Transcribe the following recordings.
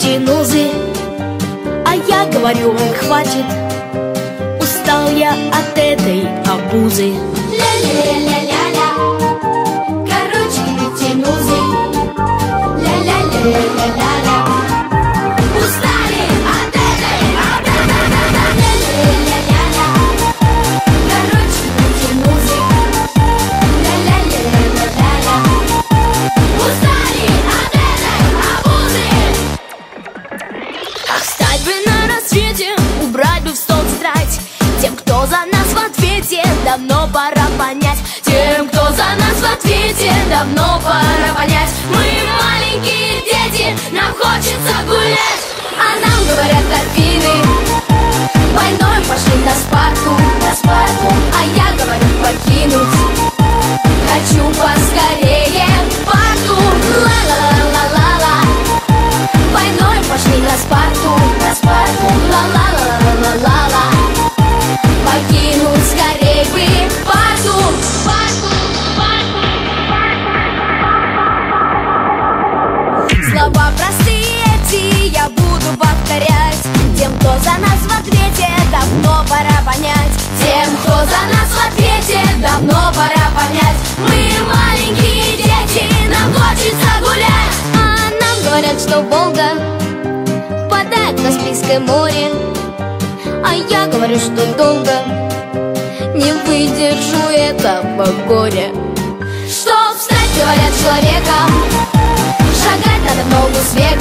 Потянулся А я говорю, хватит Устал я от этой обузы. Ля-ля-ля-ля-ля давно пора понять. Тем, кто за нас в ответе, давно пора понять. Мы маленькие дети, нам хочется гулять. А нам говорят Афины Войной пошли на Спарту, на Спарту А я говорю покинуть. Хочу поскорее парту Ла-ла-ла-ла-ла Войной пошли на Спарту, на Спарту. Ла-ла-ла-ла-ла-ла Слова простые эти я буду повторять Тем, кто за нас в ответе, давно пора понять. Тем, кто за нас в ответе, давно пора понять. Мы маленькие дети, нам хочется гулять. А нам говорят, что Волга впадает в Каспийское море. А я говорю, что долго не выдержу этого горя. Чтоб стать, говорят, человеком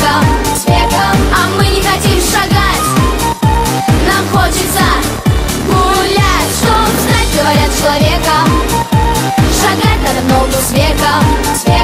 веком, с веком А мы не хотим шагать. Нам хочется гулять Чтоб стать, говорят, человеком. Шагать надо ногу с веком, с веком